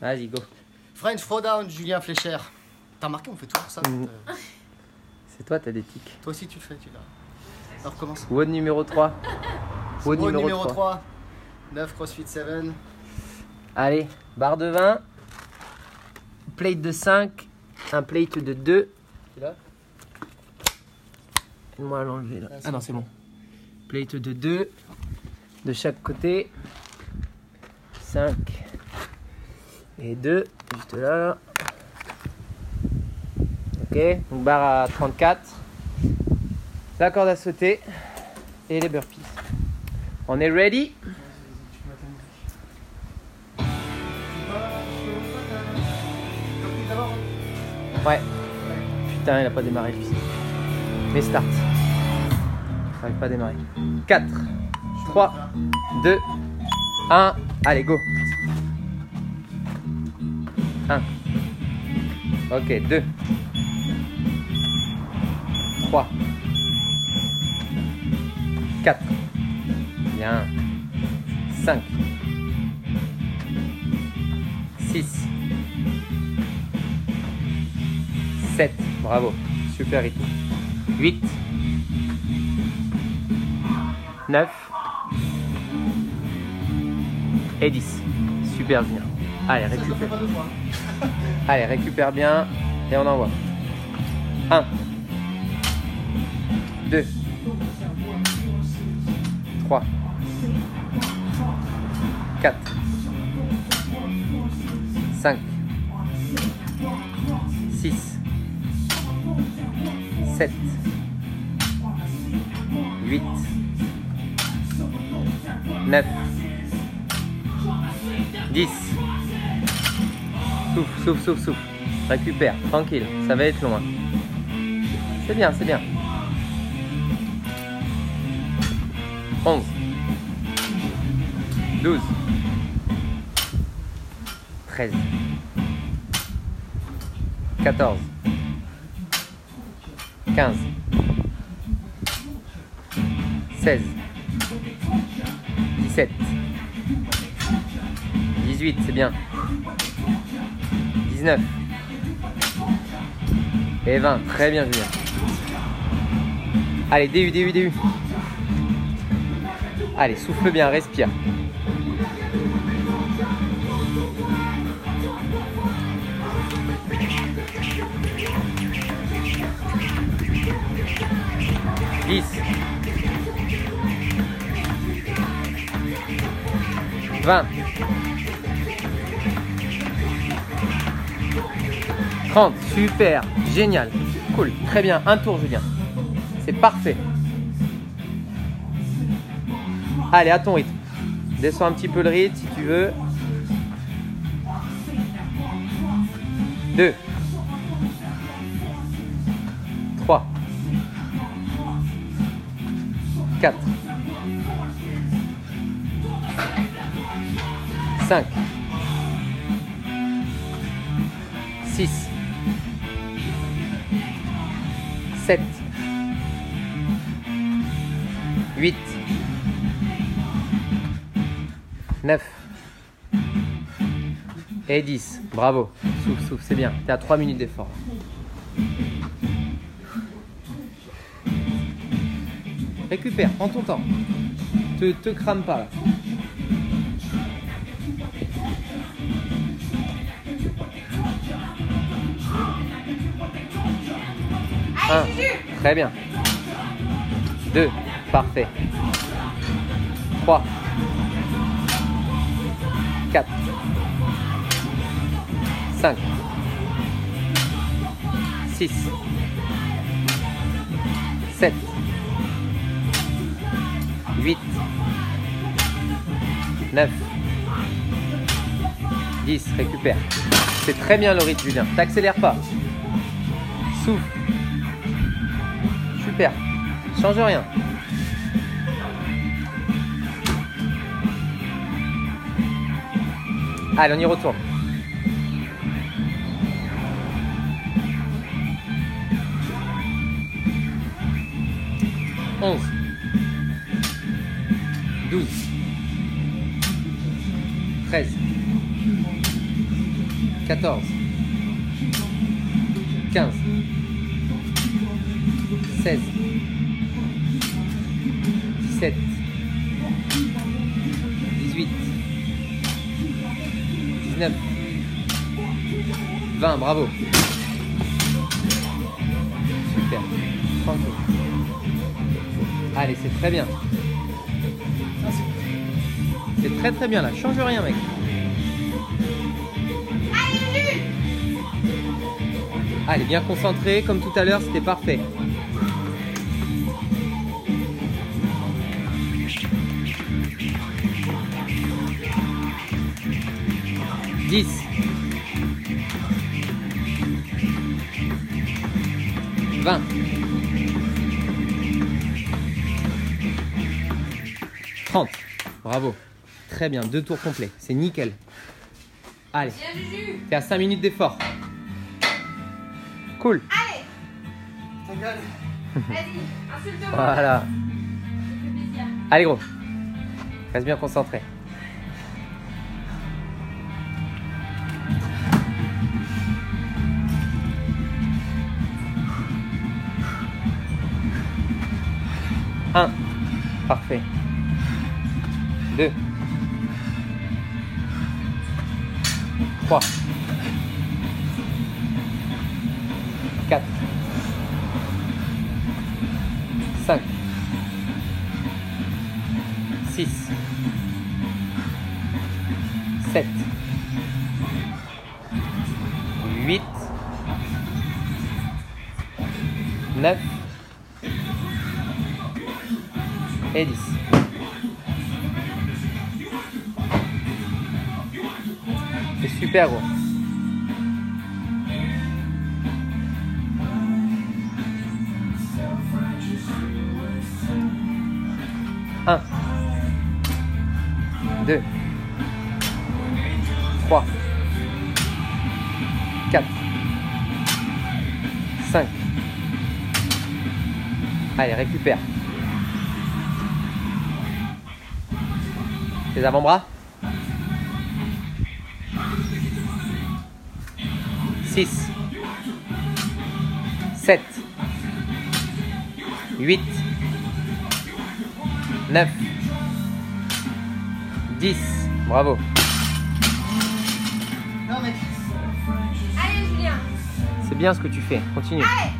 Vas-y, go. French Throwdown, Julien Flécher. T'as remarqué, on fait toujours ça. Mm. euh, C'est toi, t'as des tics. Toi aussi, tu le fais, tu verras. Alors, commence. WOD numéro 3. WOD Au numéro, numéro 3. 3. 9 CrossFit 7. Allez, barre de 20. Plate de 5. Un plate de 2. Tu l'as? À l'enlever là. Ah, Ah non, c'est bon. Plate de 2. De chaque côté. 5. Et 2. Juste là. Ok, donc barre à 34. La corde à sauter. Et les burpees. On est ready Ouais. Putain, il a pas démarré lui. Mais start. Ça n'arrive pas à démarrer. 4, 3, 2, 1. Allez, go. Ok, 2. 3. 4. Bien. 5. 6. 7. Bravo. Super rythme. 8. 9. Et 10. Super bien. Allez, récupère. Allez, récupère bien. Et on envoie. 1. 2. 3. 4. 5. 6. 7. 8. 9. 10. Souffle, souffle, souffle, souffle. Récupère, tranquille, ça va être loin. C'est bien, c'est bien. 11. 12. 13. 14. 15. 16. 17. 18, c'est bien. 19 et 20. Très bien, Julien. Allez, DU, DU, DU. Allez, souffle bien, respire. Dix. Vingt. 30, super, génial, cool, très bien, un tour Julien, c'est parfait. Allez, à ton rythme, descends un petit peu le rythme si tu veux. 2, 3, 4, 5, 6, 7, 8, 9 et 10. Bravo. Souffle, souffle, c'est bien. T'es à 3 minutes d'effort. Récupère, prends ton temps. Te, te crame pas là. Très bien. Deux, parfait. Trois, quatre, cinq, six, sept, huit, neuf, dix. Récupère. C'est très bien le rythme, Julien. T'accélères pas. Souffle. Change rien. Allez, on y retourne. Onze. Douze. Treize. 14, 15, 16, 17, 18, 19, 20, bravo. Super. Allez, c'est très bien. C'est très très bien là, change rien mec. Allez, bien concentré, comme tout à l'heure, c'était parfait. Dix. Vingt. Trente. Bravo. Très bien, deux tours complets. C'est nickel. Allez. T'es à 5 minutes d'effort. Cool. Allez, Ta gueule. vas-y, insulte-moi. Voilà. Ça fait plaisir. Allez gros. Reste bien concentré. Un. Parfait. Deux. Trois. Quatre. Cinq. 6 et 10 C'est super gros. Un. 2 3 4 5 Allez, récupère. Tes avant-bras 6 7 8 9 10. Bravo. Allez, Julien. C'est bien ce que tu fais. Continue. Allez.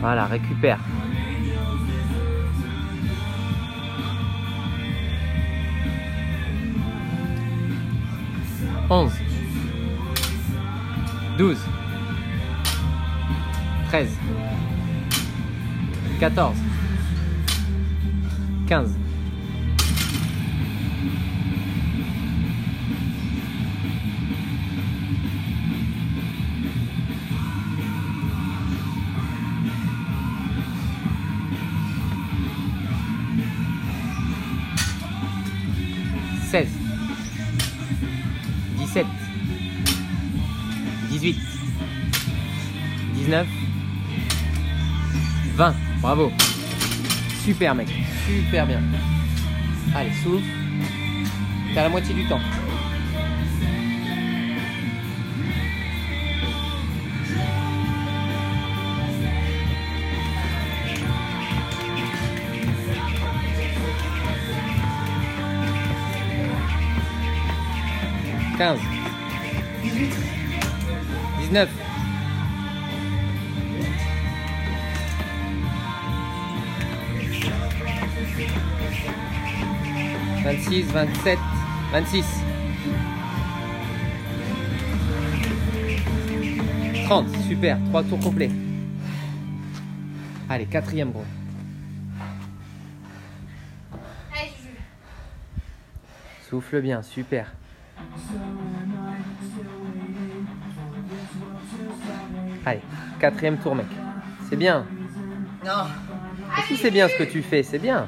Voilà, récupère. Onze. Douze. Treize. Quatorze. Quinze. 16 18 19 20 Bravo Super mec, super bien. Allez, souffle. T'as la moitié du temps. Quinze. Dix-neuf. Vingt-six, vingt-sept, vingt-six. Trente, super, trois tours complets. Allez, quatrième Juju. Souffle bien, super. Allez, quatrième tour mec. C'est bien. Non. Si c'est bien ce que tu fais, c'est bien.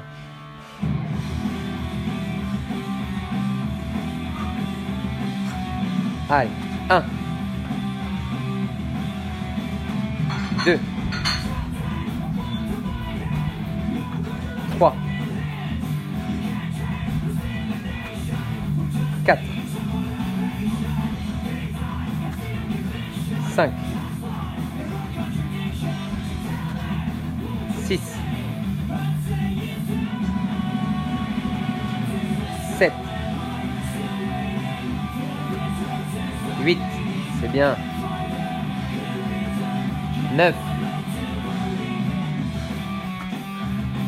Allez, 1. 7, 8, c'est bien. 9,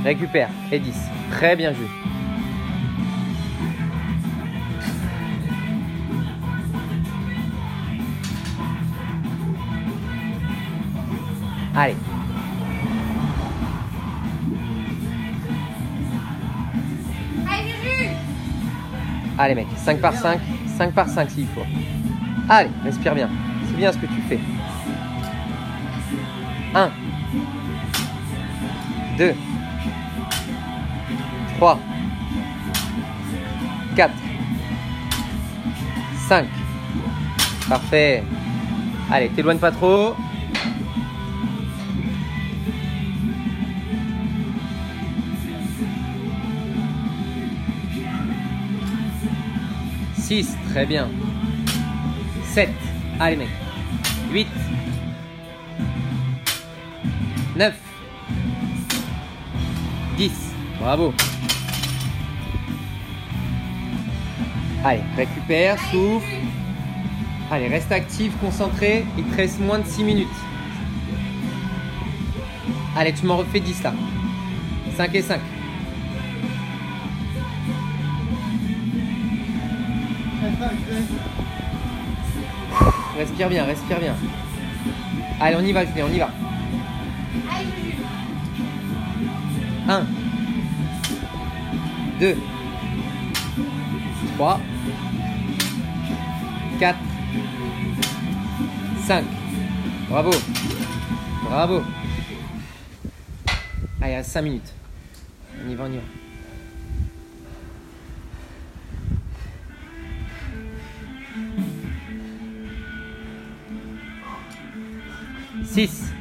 récupère, et 10. Très bien joué. Allez. Allez mec, 5 par 5, 5 par 5 s'il faut. Allez, respire bien. C'est bien ce que tu fais. 1 2 3 4 5 Parfait. Allez, t'éloigne pas trop. Six, très bien. 7. Allez mec. 8. 9. 10. Bravo. Allez, récupère, souffle. Allez, reste actif, concentré. Il te reste moins de 6 minutes. Allez, tu m'en refais 10 là. 5 et 5. Respire bien, respire bien. Allez, on y va, Julien, on y va. 1, 2, 3, 4, 5. Bravo. Bravo. Allez, à 5 minutes. On y va, on y va. Six,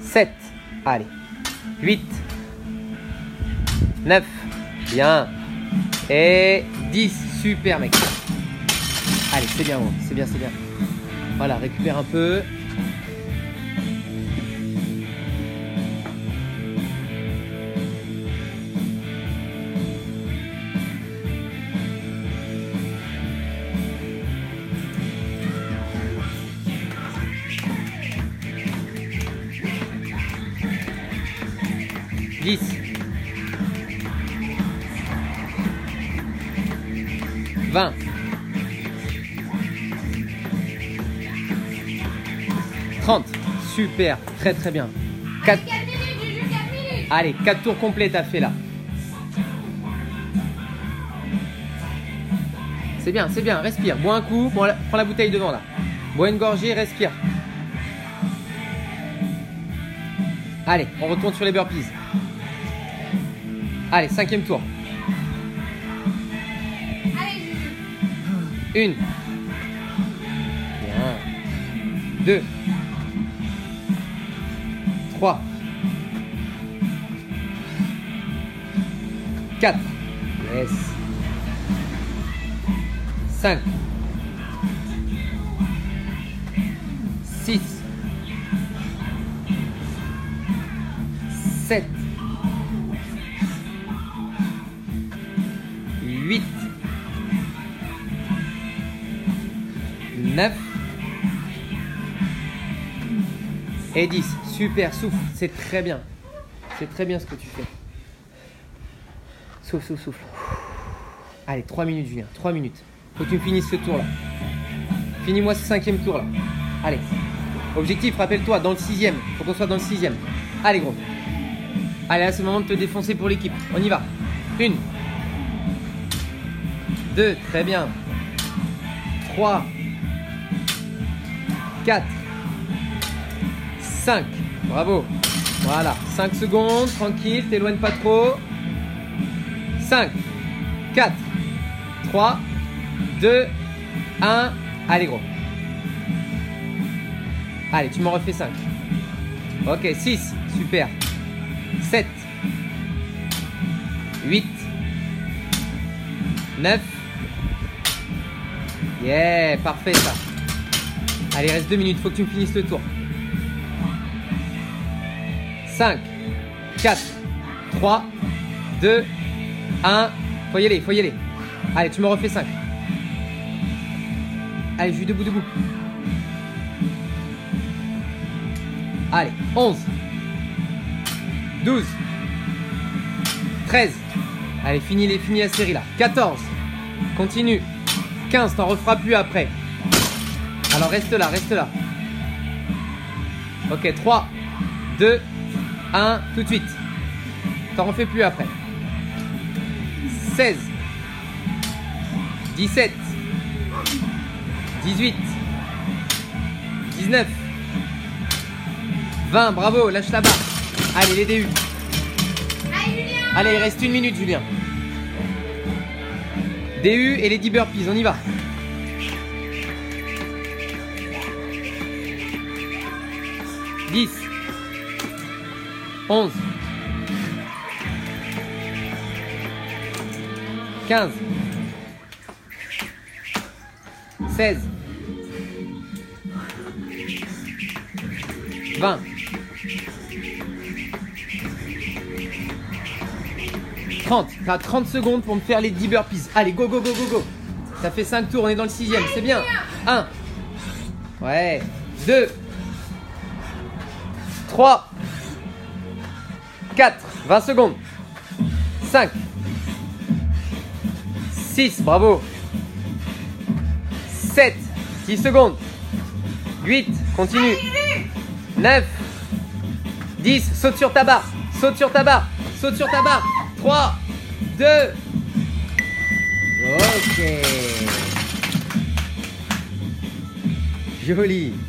sept, allez, huit, neuf, bien, et 10, super mec. Allez, c'est bien, c'est bien, c'est bien. Voilà, récupère un peu. Dix. Vingt. Trente. Super, très très bien. Quatre. 4 minutes, Juju, 4 minutes Allez, 4 tours complets t'as fait là. C'est bien, c'est bien, respire. Bois un coup, prends la, prends la bouteille devant là. Bois une gorgée, respire. Allez, on retourne sur les burpees. Allez, cinquième tour. Allez, Une. Bien. Deux. Trois. Quatre. Yes. Cinq. Six. Sept. 9 et 10. Super, souffle, c'est très bien. C'est très bien ce que tu fais. Souffle, souffle, souffle. Allez, 3 minutes, Julien, 3 minutes. Faut que tu finisses ce tour là. Finis-moi ce cinquième tour là. Allez. Objectif, rappelle-toi, dans le sixième. Faut qu'on soit dans le sixième. Allez, gros. Allez, c'est le moment de te défoncer pour l'équipe. On y va. Une. Deux, très bien. 3, 4, 5. Bravo. Voilà. 5 secondes, tranquille, t'éloigne pas trop. 5, 4, 3, 2, 1. Allez, gros. Allez, tu m'en refais 5. Ok, 6. Super. 7, 8, 9. Yeah, parfait ça. Allez, reste 2 minutes, faut que tu me finisses le tour. 5, 4, 3, 2, 1. Faut y aller, faut y aller. Allez, tu me refais 5. Allez, je suis debout, debout. Allez, 11, 12, 13. Allez, finis, les, finis la série là. 14. Continue. 15, t'en referas plus après. Alors reste là, reste là. Ok, 3, 2, 1, tout de suite. T'en refais plus après. 16, 17, 18, 19, 20, bravo, lâche la barre. Allez, les DU. Allez, il reste une minute, Julien. DU et les 10 burpees, on y va. Dix. Onze. Quinze. Seize. Vingt. 30. T'as 30 secondes pour me faire les 10 burpees. Allez, go, go, go, go, go. Ça fait 5 tours, on est dans le sixième, c'est bien. 1. Ouais. 2. 3. 4. 20 secondes. 5. 6. Bravo. 7. 10 secondes. 8. Continue. 9. 10. Saute sur ta barre. Saute sur ta barre. Saute sur ta barre. 3, 2. Ok. Joli.